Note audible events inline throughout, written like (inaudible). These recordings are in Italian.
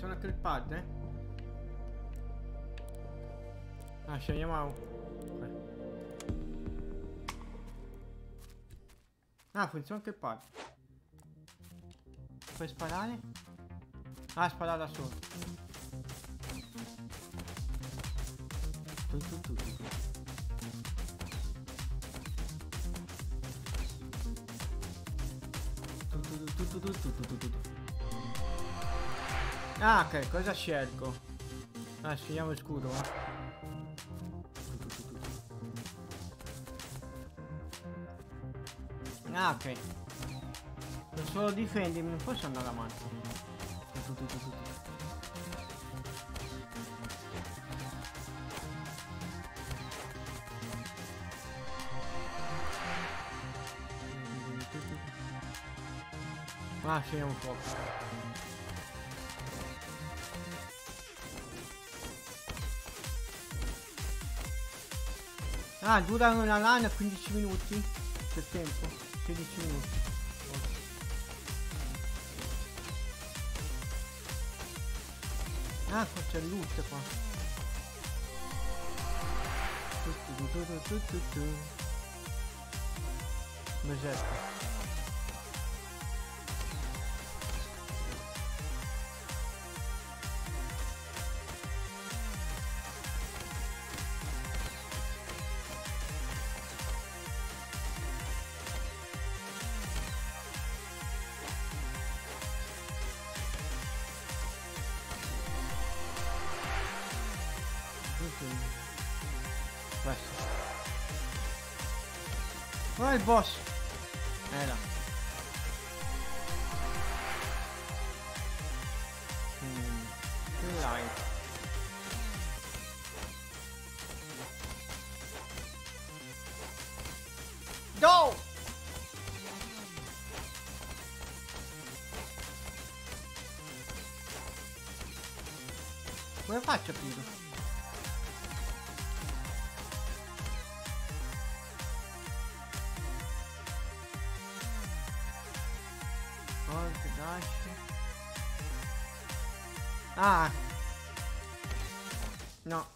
C'è un altro il padre? Ah, scegliamo... Ah, funziona anche il pad. Puoi sparare? Ah, spara da solo. Tutto, tutto. Tutto, tutto, tutto, tutto, tutto, tutto. Ah, ok, cosa scelgo? Ah, scegliamo il scudo, eh. Ah, ok. Non solo difendimi, non posso andare avanti. Ah, scegliamo fuoco. Ah, dura una lana 15 minuti? Che tempo? 16 minuti. Ah, qua c'è il loot qua. Tu, Bless Alright, boss. There hmm. Go! Where have I took you? Ah! No.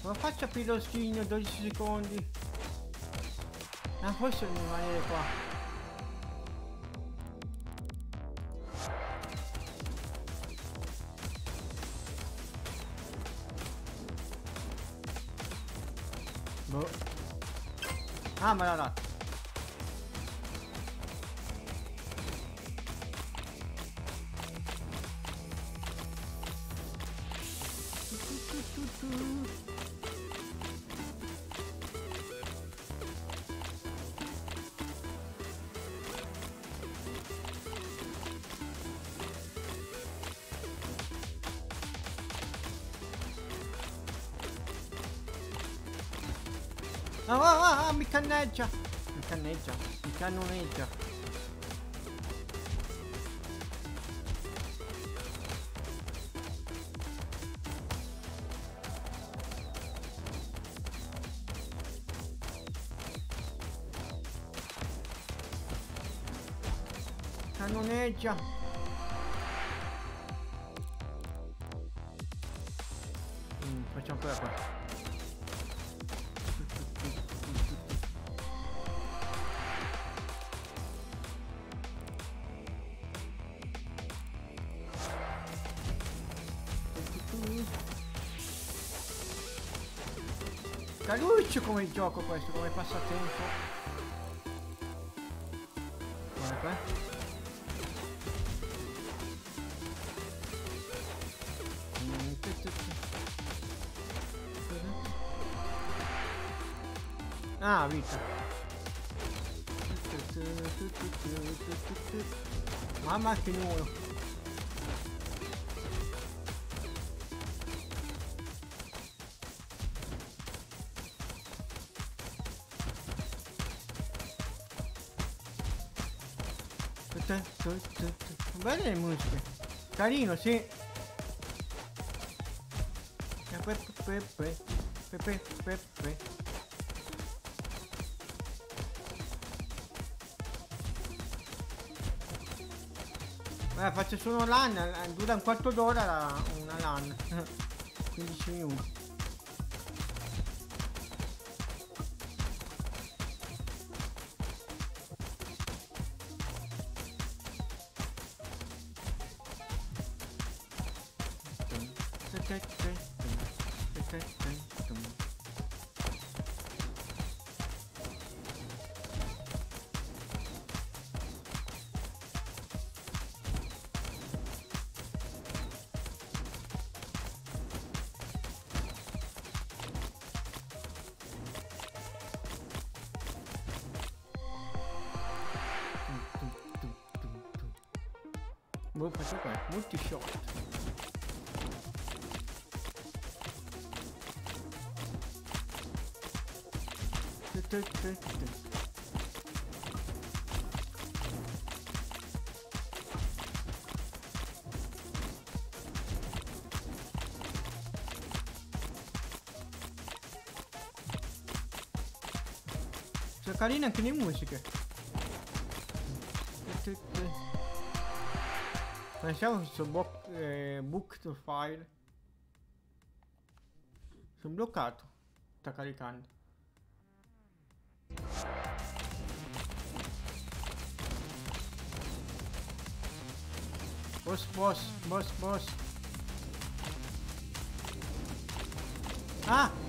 Come faccio a aprire lo scrigno 12 secondi? Ah, forse devo rimanere qua. Boh. Ah, me l'ha dato. Ah, ah, ah, ah, mi canneggia! Mi canneggia, mi cannoneggia. Cannoneggia! Caruccio come gioco questo, come passatempo. Guarda qua. Ah, vita. Mamma che nuovo. Belle le musiche. Carino, sì. Pe, pe, pe, pe, pe, pe, pe. Eh, faccio solo LAN, eh, dura un quarto d'ora una LAN. (laughs) 15 minuti. Boh, faccio qua, multi shot. Sono carine Lasciamo questo book, eh, book to file. Sono bloccato. Sta caricando. Boss, boss, boss, boss. Ah!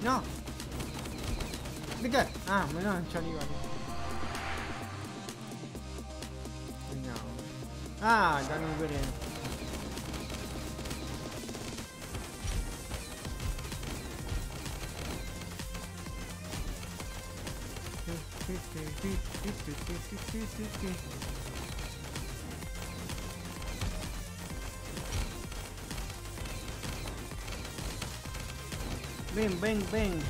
No! Perché? Ah, ma no, non ci arriva. Vediamo. Ah, danno un veleno. Bang, bang, bang.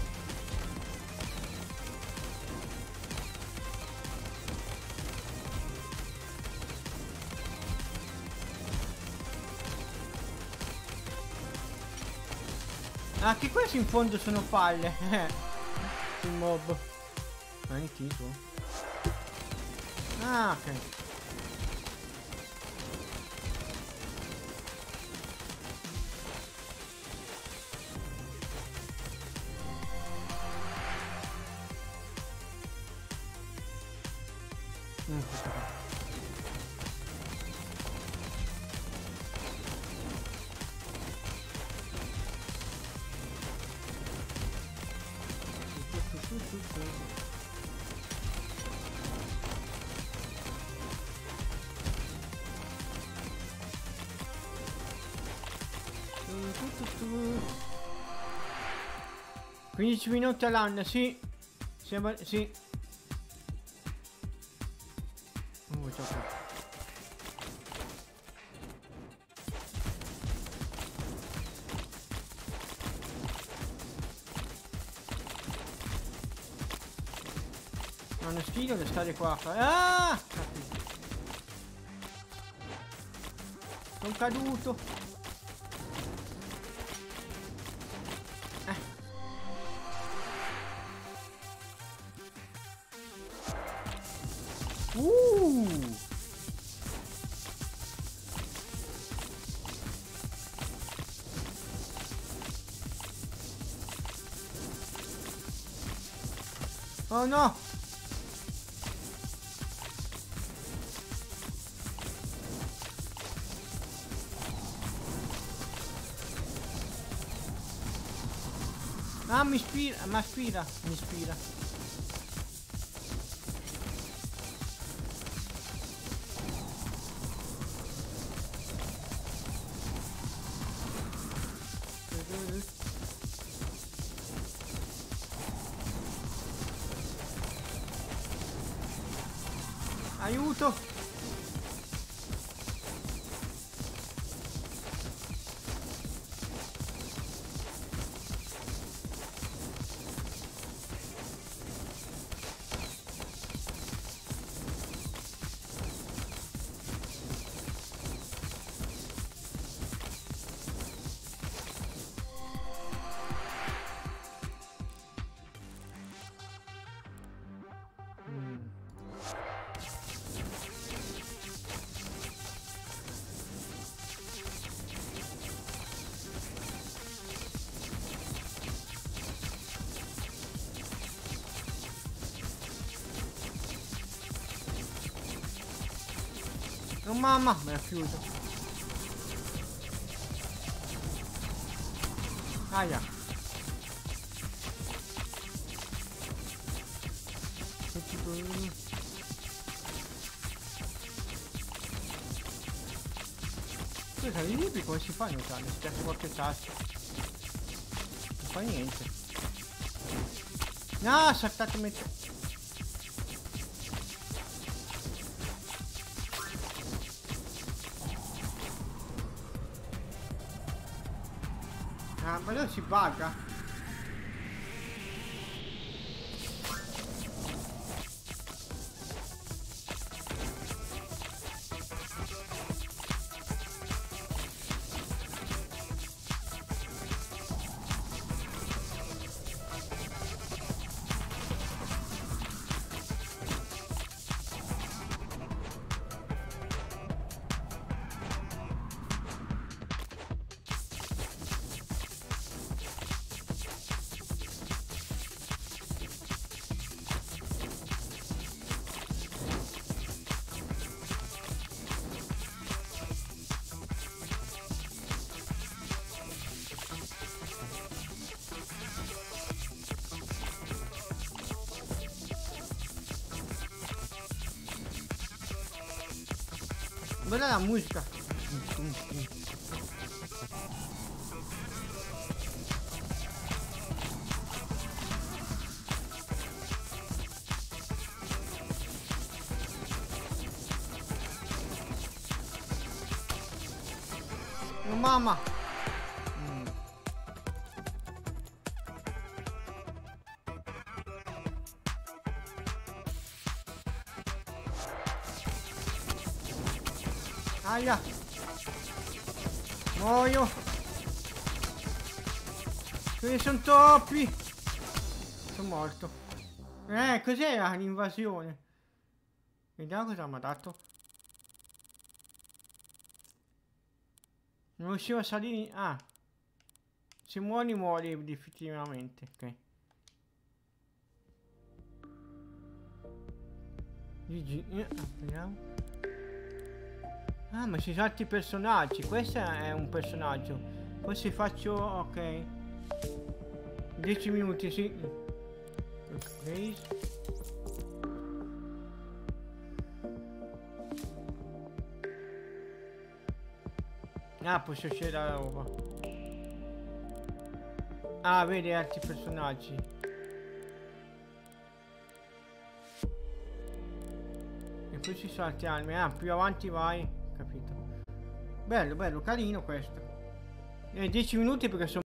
Ah, che questi in fondo sono palle. (laughs) Il mob. Ma è tipo. Ah, ok. 15 minuti all'anno, sì. Sembra, sì. Non è schifo di stare qua. Ah! Sono caduto. Eh. Uh! Oh no! Ispira, mi ispira, mi ispira. Aiuto! Oh mamma, me l'ha chiuso. Aia. Che tipo di- Scusa, i libri come si fanno a usarli? Schiaccia qualche tasto. Non fa niente. No, saltate ma lui si bugga. Bella la musica. Oh, Aia. Muoio. Qui sono troppi. Sono morto. Eh, cos'era l'invasione? Vediamo cosa mi ha dato. Non riuscivo a salire. Ah. Se muori, muori definitivamente. Ok. GG. Eh, vediamo. Ah, ma ci sono altri personaggi. Questo è un personaggio. Poi se faccio. Ok. 10 minuti, sì. Ok. Ah, posso scegliere la roba. Ah, vedi altri personaggi. E poi ci sono altre armi. Ah, più avanti vai. Capito. Bello, bello, carino questo. Eh, 10 minuti perché sono